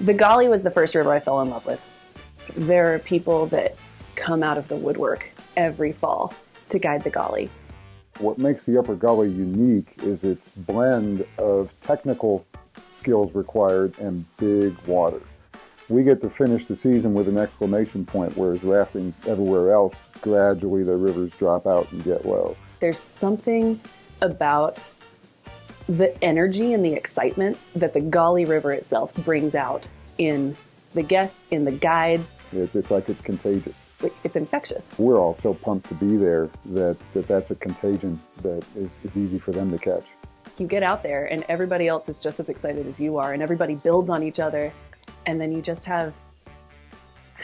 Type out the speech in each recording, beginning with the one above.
The Gauley was the first river I fell in love with. There are people that come out of the woodwork every fall to guide the Gauley. What makes the Upper Gauley unique is its blend of technical skills required and big water. We get to finish the season with an exclamation point, whereas rafting everywhere else, gradually the rivers drop out and get low. There's something about the energy and the excitement that the Gauley River itself brings out in the guests, in the guides. It's, it's like it's contagious. It's infectious. We're all so pumped to be there that, that that's a contagion that is, is easy for them to catch. You get out there and everybody else is just as excited as you are and everybody builds on each other and then you just have,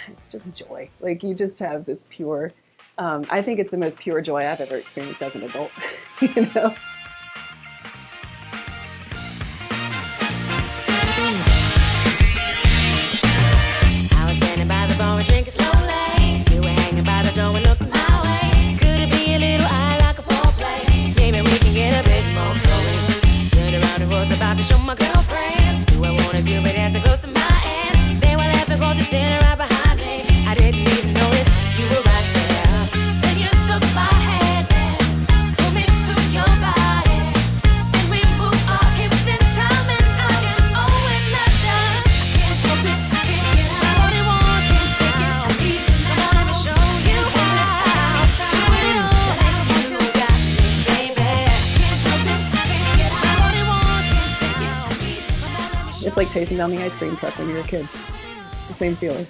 it's just joy. Like you just have this pure, um, I think it's the most pure joy I've ever experienced as an adult, you know? It's like chasing down the ice cream truck when you're a kid. the same feeling.